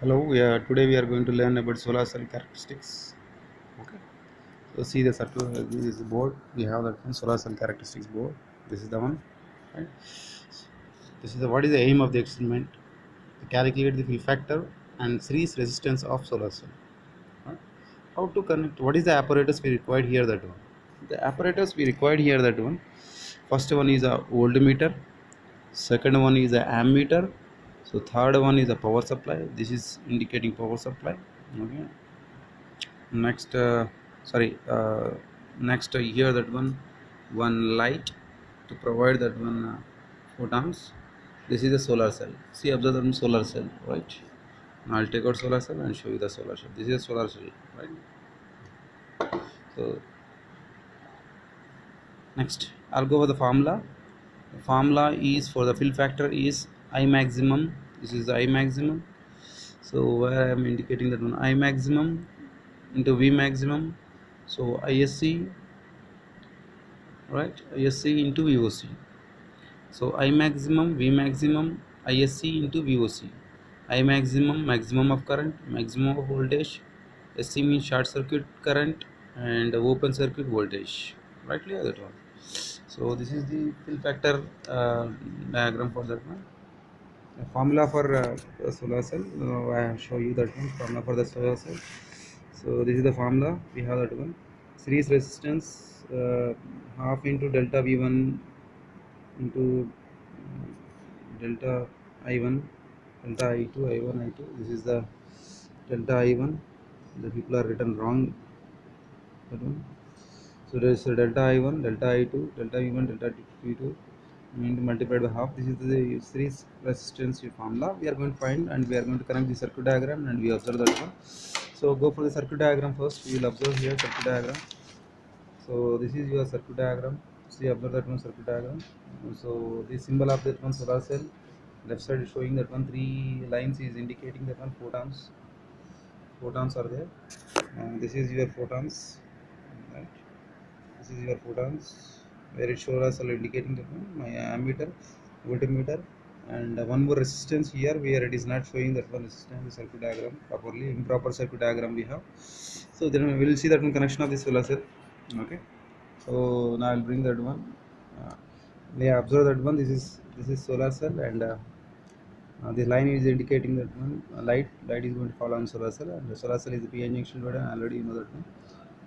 Hello, we are, today we are going to learn about solar cell characteristics. Okay, so see the circle. uh, This is the board. We have that one solar cell characteristics board. This is the one. Right. This is the what is the aim of the experiment? To calculate the fill factor and series resistance of solar cell. Right. How to connect? What is the apparatus we required here? That one. The apparatus we required here. That one. First one is a voltmeter. Second one is a ammeter so third one is a power supply. This is indicating power supply. Okay. Next uh, sorry uh, next uh, here that one one light to provide that one uh, photons. This is a solar cell. See observe one solar cell right? I'll take out solar cell and show you the solar cell. This is a solar cell right? So next i'll go over the formula. The formula is for the fill factor is i maximum. This is i maximum. So where i am indicating that one? I maximum into v maximum. So isc right? Isc into voc so i maximum v maximum isc into voc i maximum maximum of current maximum of voltage. Sc means short circuit current and open circuit voltage. Right clear that one? So this is the fill factor uh, diagram for that one formula for uh, solar cell. I show you that one formula for the solar cell. So this is the formula. We have that one. Series resistance uh, half into delta v1 into uh, delta i1 delta i2 i1 i2 this is the delta i1 the people are written wrong. That one. So there is delta i1 delta i2 delta v1 delta v2 and multiplied by half. This is the series resistance formula. We are going to find and we are going to connect the circuit diagram and we observe that one. So go for the circuit diagram first. We will observe here circuit diagram. So this is your circuit diagram. See observe that one circuit diagram. So the symbol of that one solar cell. Left side is showing that one three lines is indicating that one photons. Photons are there. This is your photons. Right. This is your photons where it shows us indicating one my ammeter voltmeter and uh, one more resistance here where it is not showing that one resistance the circuit diagram properly improper circuit diagram we have so then we will see that one connection of the solar cell okay so now i'll bring that one uh, we observe that one this is this is solar cell and uh, uh, the line is indicating that one uh, light light is going to fall on solar cell and the solar cell is the p-n junction diode already you know that one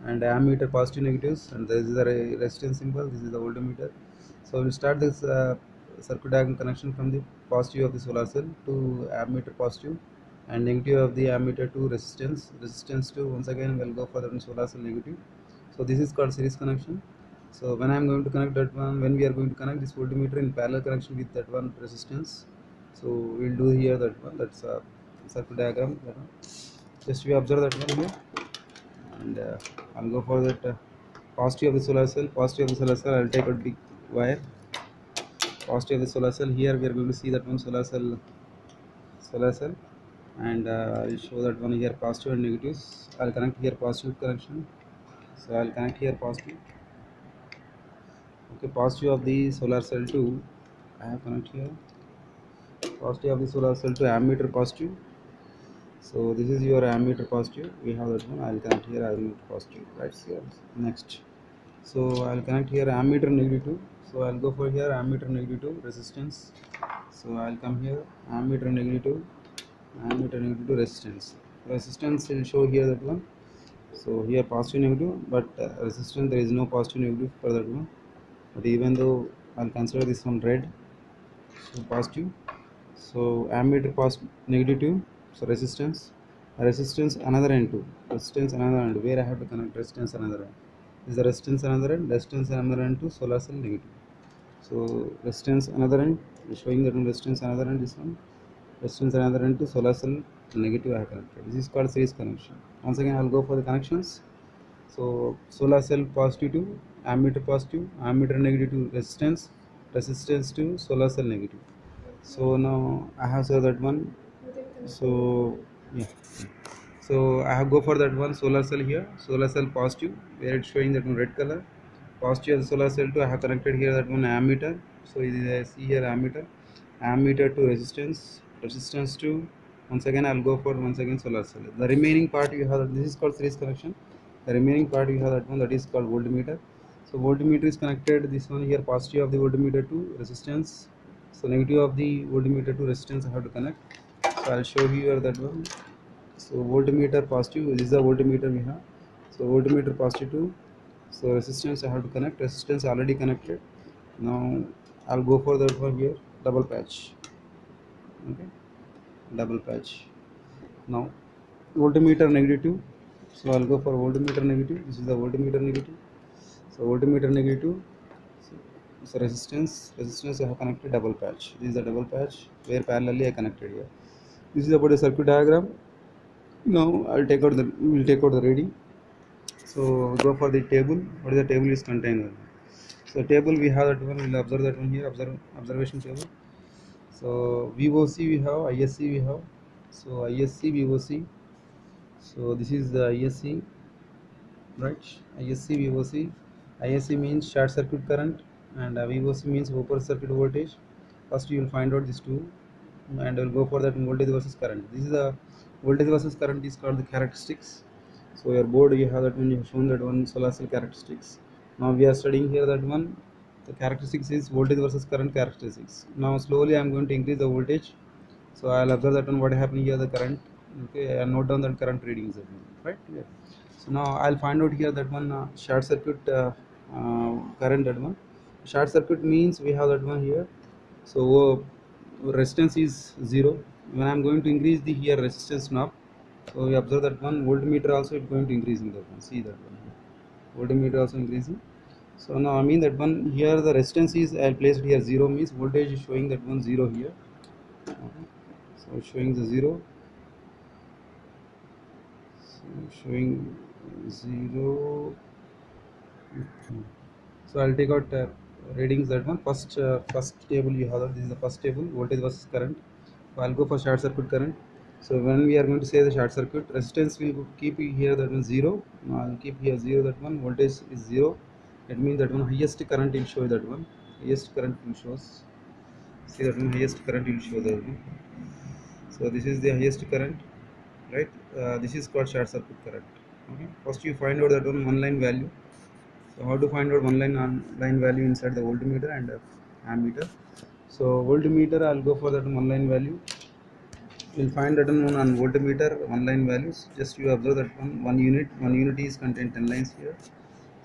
and ammeter positive negatives and this is the resistance symbol this is the voltmeter so we'll start this uh, circuit diagram connection from the positive of the solar cell to ammeter positive and negative of the ammeter to resistance. Resistance to once again we'll go for the solar cell negative. So this is called series connection. So when i'm going to connect that one when we are going to connect this voltmeter in parallel connection with that one resistance so we'll do here that one that's a circuit diagram just we observe that one here and uh, I'll go for that uh, positive of the solar cell positive of the solar cell I'll take a big wire. Positive of the solar cell here we are going to see that one solar cell solar cell. And uh, I'll show that one here positive and negatives. I'll connect here positive connection. So I'll connect here positive. Okay positive of the solar cell to I have connect here. Positive of the solar cell to ammeter positive so this is your ammeter positive. We have that one. I'll connect here ammeter positive. Right here next. So i'll connect here ammeter negative. So i'll go for here ammeter negative resistance. So i'll come here ammeter negative ammeter negative resistance. Resistance will show here that one. So here positive negative but uh, resistance there is no positive negative for that one. But even though i'll consider this one red so positive. So ammeter positive negative so resistance. Resistance another end too resistance another end where i have to connect resistance another end is the resistance another end resistance another end to solar cell negative. So resistance another end showing that resistance another end this one. Resistance another end to solar cell negative i have connected. This is called series connection. Once again i'll go for the connections. So solar cell positive to ammeter positive ammeter negative to resistance resistance to solar cell negative. So now i have said that one so yeah. So i have go for that one solar cell here. Solar cell positive where it's showing that one red color. Positive solar cell to i have connected here that one ammeter. So a see here ammeter. Ammeter to resistance resistance to once again I'll go for once again solar cell. The remaining part you have this is called series connection. The remaining part you have that one that is called voltmeter. So voltmeter is connected this one here positive of the voltmeter to resistance. So negative of the voltmeter to resistance I have to connect so I'll show you that one. So voltmeter positive this is the voltmeter we have. So voltmeter positive to so resistance I have to connect. Resistance already connected. Now I'll go for that one here. Double patch. Okay. Double patch. Now voltmeter negative. So I'll go for voltmeter negative. This is the voltmeter negative. So voltmeter negative so resistance resistance I have connected double patch. This is the double patch. Where parallelly I connected here this is about the circuit diagram. Now I'll take out the we'll take out the reading. So go for the table. What is the table is contained so table we have that one. We'll observe that one here. Observe observation table. So VOC we have. ISC we have. So ISC VOC so this is the ISC right? ISC VOC ISC means short circuit current and uh, VOC means open circuit voltage. First you will find out these two and we'll go for that voltage versus current. This is the voltage versus current is called the characteristics. So your board you have that one you have shown that one solar cell characteristics. Now we are studying here that one. The characteristics is voltage versus current characteristics. Now slowly i am going to increase the voltage. So i'll observe that one what happening here the current okay and note down that current readings right? Yeah. so now i'll find out here that one uh, short circuit uh, uh, current that one. Short circuit means we have that one here. So uh, resistance is zero. When i'm going to increase the here resistance knob so we observe that one voltmeter also is going to increasing that one. See that one. Voltmeter also increasing. So now i mean that one here the resistance is I placed here zero means voltage is showing that one zero here. Okay. so showing the zero. So showing zero. So i'll take out uh, readings that one. First uh, first table you have this is the first table. Voltage versus current. So i'll go for short circuit current. So when we are going to say the short circuit resistance will keep here that one zero. I'll keep here zero that one. Voltage is zero. That means that one highest current will show that one. Highest current will shows see that one highest current will show that one. So this is the highest current right? Uh, this is called short circuit current. Okay. First you find out that one one line value so how to find out one line on line value inside the voltmeter and ammeter so voltmeter i'll go for that one line value. You'll find that one on voltmeter one line values. Just you observe that one one unit one unit is contained 10 lines here.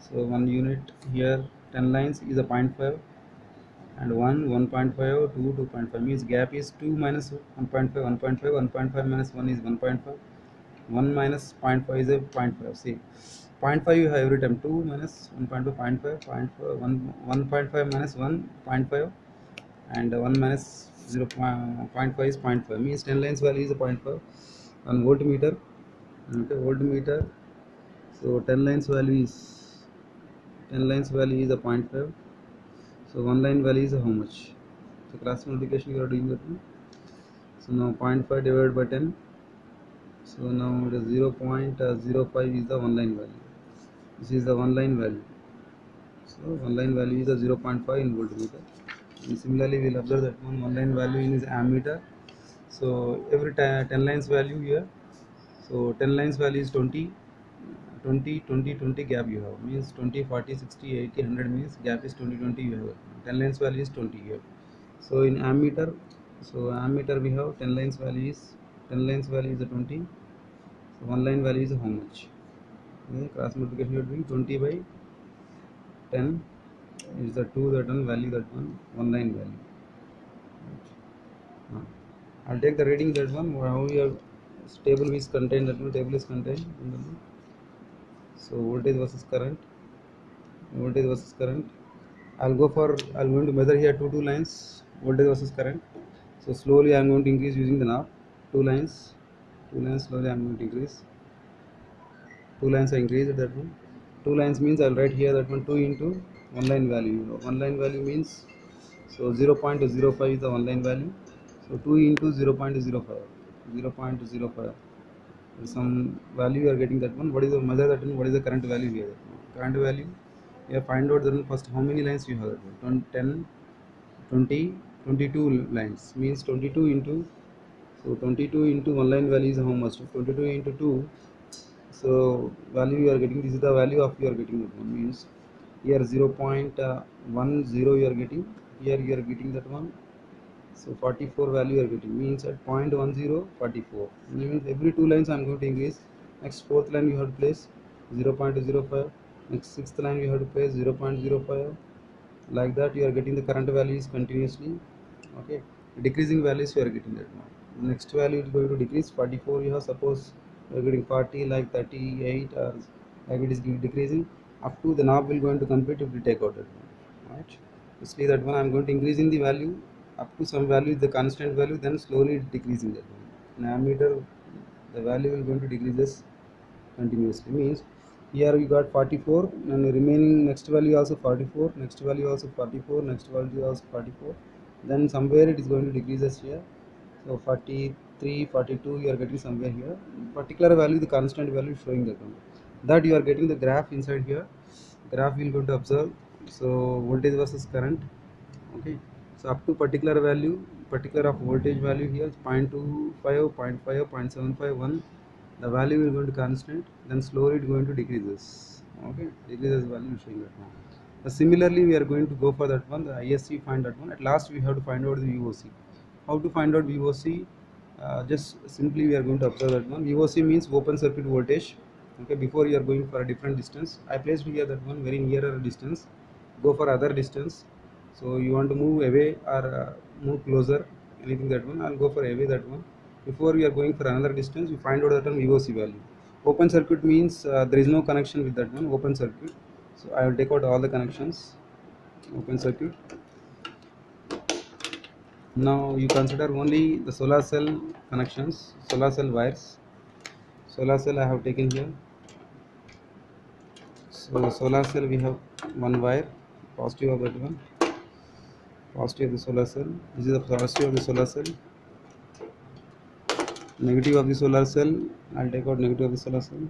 So one unit here 10 lines is a 0.5 and 1 1.5 2 2.5 means gap is 2 minus 1.5 1.5 1.5 minus 1 is 1.5 1 minus 0.5 is a 0.5 see 0.5 you have every time. 2 minus 1.2 0.5 0.5 1 1.5 minus 1 0.5 and 1 minus 0 0.5 is 0.5 means 10 lines value is a 0.5 on voltmeter okay voltmeter. So 10 lines value is 10 lines value is a 0.5 so one line value is how much? So class multiplication you are doing that one so now 0.5 divided by 10 so now it is 0 uh, 0.05 is the one line value this is the one line value. So one line value is the 0.5 in voltmeter. And similarly we'll observe that one one line value in is ammeter. So every 10 lines value here. So 10 lines value is 20 20 20 20 gap you have. Means 20 40 60 80 100 means gap is 20 20 you have. 10 lines value is 20 here. So in ammeter so ammeter we have 10 lines value is 10 lines value is a 20 so one line value is how much cross multiplication you are doing 20 by 10 is the 2 that one value that one one line value right. I'll take the reading that one how your table is contained that one table is contained so voltage versus current voltage versus current i'll go for i'm going to measure here two two lines voltage versus current so slowly i'm going to increase using the knob two lines two lines slowly i'm going to increase two lines i increase that one two lines means i'll write here that one 2 into one line value one line value means so 0.05 is the one line value so 2 into 0.05 0.05 some value you are getting that one what is the measure that one what is the current value here current value you find out that first how many lines you have that one 10 20 22 lines means 22 into so 22 into one line value is how much 22 into 2 so value you are getting this is the value of you are getting that one means here 0 0.10 uh, you are getting here you are getting that one. So 44 value you are getting means at 0.10 44 means every two lines i'm going to increase next fourth line you have to place 0 0.05 next sixth line you have to place 0 0.05 like that you are getting the current values continuously. Okay? Decreasing values you are getting that now next value is going to decrease. 44 you have suppose getting 40 like 38 or like it is decreasing up to the knob will going to complete if take out right see that one. I'm going to increase in the value. Up to some value the constant value then slowly decreasing that one. In ammeter the value will going to decrease decreases continuously. Means here we got 44 and remaining next value also 44 next value also 44 next value also 44 then somewhere it is going to decrease decreases here. So 43 42 you are getting somewhere here. Particular value the constant value is showing that one that you are getting the graph inside here. Graph will going to observe. So voltage versus current. Okay. So up to particular value particular of voltage value here 0.25 0.5 0.75 1 the value will going to constant then slowly it going to decreases. Okay. Decreases value showing that uh, similarly we are going to go for that one the isc find that one. At last we have to find out the voc how to find out voc uh, just simply we are going to observe that one. Voc means open circuit voltage. Okay before you are going for a different distance. I placed here that one very nearer distance. Go for other distance. So you want to move away or uh, move closer anything that one. I'll go for away that one. Before we are going for another distance you find out that one voc value. Open circuit means uh, there is no connection with that one open circuit. So i will take out all the connections. Open circuit now you consider only the solar cell connections solar cell wires. Solar cell i have taken here. So solar cell we have one wire positive of that one. Positive of the solar cell. This is the positive of the solar cell. Negative of the solar cell. I'll take out negative of the solar cell.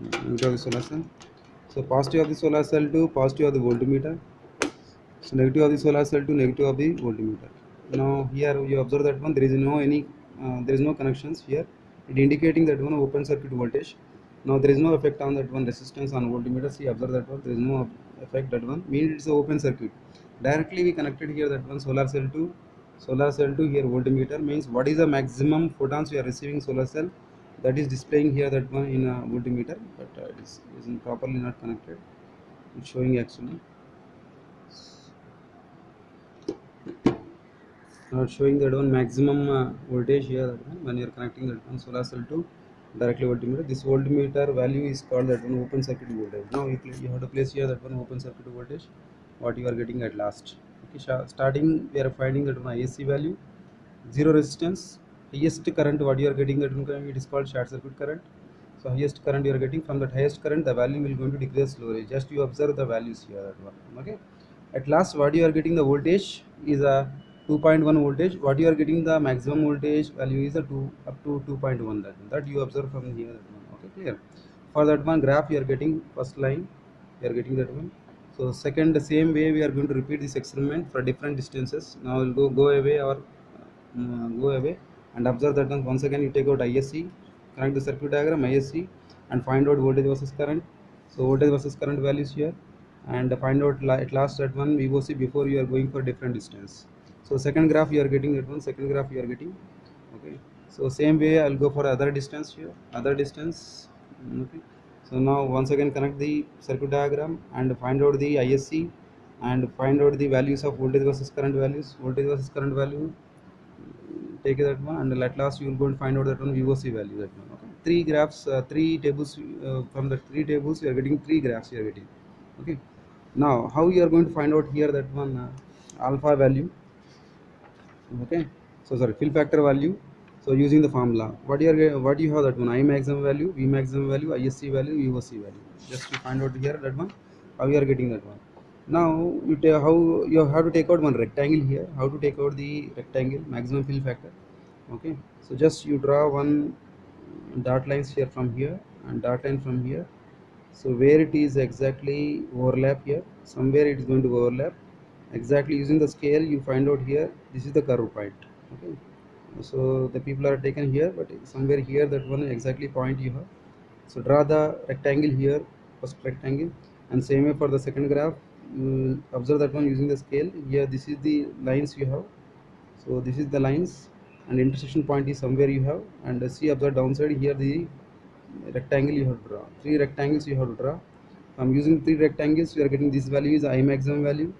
Negative of the solar cell. So positive of the solar cell to positive of the voltmeter so negative of the solar cell to negative of the voltmeter. Now here you observe that one there is no any uh, there is no connections here. It indicating that one open circuit voltage. Now there is no effect on that one resistance on voltmeter see observe that one there is no effect that one. Means it's open circuit. Directly we connected here that one solar cell to solar cell to here voltmeter means what is the maximum photons we are receiving solar cell that is displaying here that one in a voltmeter but uh, it is, is properly not connected. It's showing actually not showing that one maximum uh, voltage here when you are connecting that one solar cell to directly voltmeter this voltmeter value is called that one open circuit voltage now you, you have to place here that one open circuit voltage what you are getting at last okay starting we are finding that one isc value zero resistance highest current what you are getting that one it is called short circuit current so highest current you are getting from that highest current the value will going to decrease slowly just you observe the values here that one okay at last what you are getting the voltage is a 2.1 voltage what you are getting the maximum voltage value is a 2 up to 2.1 that that you observe from here. Okay clear? For that one graph you are getting first line you are getting that one. So second the same way we are going to repeat this experiment for different distances. Now we'll go go away or uh, go away and observe that one. Once again you take out isc connect the circuit diagram isc and find out voltage versus current. So voltage versus current values here. And find out at last that one voc before you are going for different distance so second graph you are getting that one second graph you are getting. Okay. So same way i'll go for other distance here other distance. Okay. So now once again connect the circuit diagram and find out the isc and find out the values of voltage versus current values. Voltage versus current value take that one and at last you will go and find out that one voc value that one. Okay. Three graphs uh, three tables uh, from the three tables you are getting three graphs you are getting. Okay. Now how you are going to find out here that one uh, alpha value okay. So sorry fill factor value. So using the formula what you are what you have that one i maximum value v maximum value isc value voc value. Just to find out here that one how you are getting that one. Now you how you have to take out one rectangle here how to take out the rectangle maximum fill factor. Okay. So just you draw one dot lines here from here and dot line from here. So where it is exactly overlap here somewhere it is going to overlap exactly using the scale you find out here this is the curve point okay. So the people are taken here but somewhere here that one exactly point you have. So draw the rectangle here first rectangle and same way for the second graph observe that one using the scale. Here this is the lines you have. So this is the lines and intersection point is somewhere you have. And uh, see observe downside here the rectangle you have to draw three rectangles you have to draw i'm using three rectangles we are getting this value is i maximum value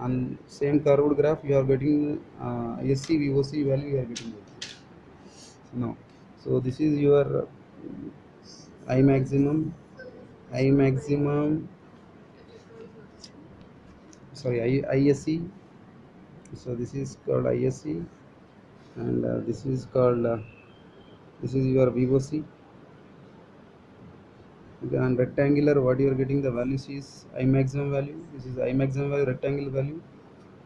and same curved graph you are getting uh, SC VOC value you are getting. No. So this is your uh, I maximum I maximum sorry I, ISC so this is called ISC and uh, this is called uh, this is your VOC and rectangular what you are getting the values is i maximum value this is i maximum value rectangle value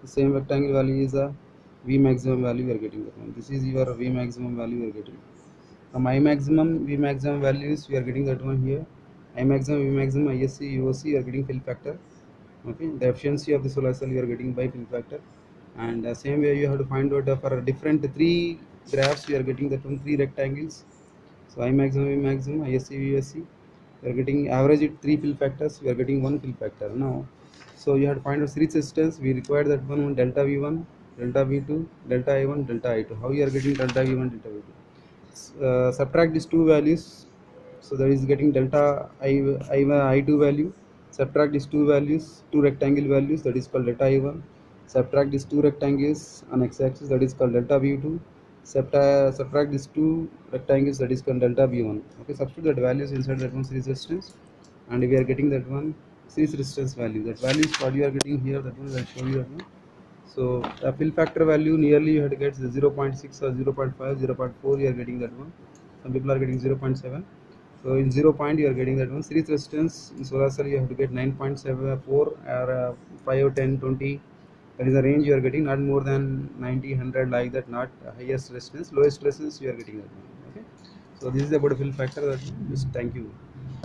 the same rectangle value is a v maximum value you are getting this is your v maximum value you are getting. From i maximum v maximum values we are getting that one here. I maximum v maximum isc uoc you are getting fill factor. Okay? The efficiency of the solar cell you are getting by fill factor. And uh, same way you have to find out for different three graphs you are getting that one three rectangles. So i maximum v maximum isc we are getting average it three fill factors we are getting one fill factor now. So you have to find out series resistance we require that one, delta v1 delta v2 delta i1 delta i2 how you are getting delta v1 delta v2 uh, subtract these two values so that is getting delta i, I1 i2 value. Subtract these two values two rectangle values that is called delta i1 subtract these two rectangles on x-axis that is called delta v2 subtract, these two rectangles that is called delta v1 okay substitute that values inside that one series resistance and we are getting that one series resistance value that value is what you are getting here that one i'll show you that so the fill factor value nearly you have to get 0 0.6 or 0 0.5 0 0.4 you are getting that one some people are getting 0 0.7 so in 0 point you are getting that one series resistance in solar cell you have to get 9.74 or uh, 5 10 20 that is the range you are getting not more than 90 100 like that not highest resistance lowest resistance you are getting that okay? So this is about fill factor that thank you